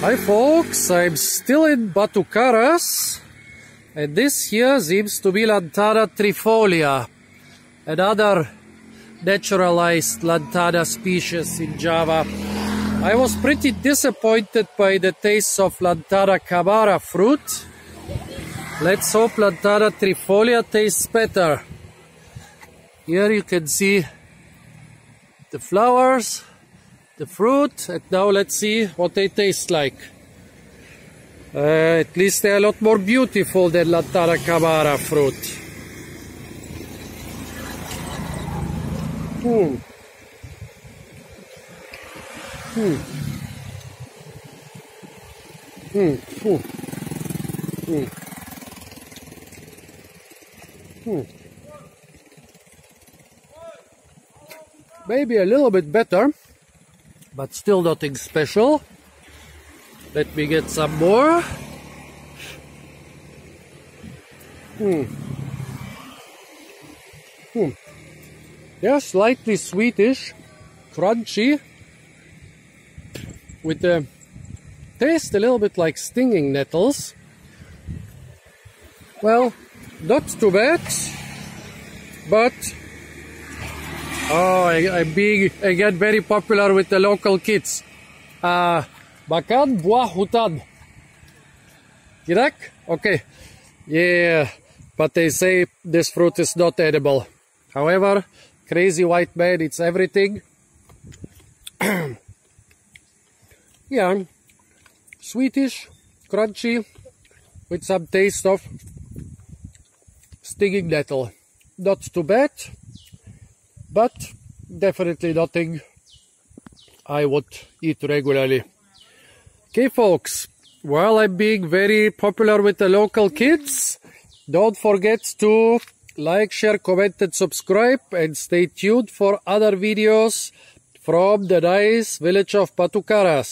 Hi folks, I'm still in Batu Karas and this here seems to be Lantana trifolia, another naturalized Lantana species in Java. I was pretty disappointed by the taste of Lantana camara fruit. Let's hope Lantana trifolia tastes better. Here you can see the flowers the fruit and now let's see what they taste like. Uh, at least they're a lot more beautiful than Lantana camara fruit. Hmm. Hmm. Hmm. Hmm. Hmm. Hmm. Maybe a little bit better but still nothing special. Let me get some more. Hmm. Hmm. Yeah, slightly sweetish, crunchy, with the taste a little bit like stinging nettles. Well, not too bad, but Oh, I, am being again very popular with the local kids. Uh, Bakan buah hutan. Kirak? Okay. Yeah, but they say this fruit is not edible. However, crazy white man eats everything. yeah, sweetish, crunchy, with some taste of stinging nettle. Not too bad but definitely nothing I would eat regularly. Okay folks, while I'm being very popular with the local kids, don't forget to like, share, comment and subscribe and stay tuned for other videos from the nice village of Batu Karas.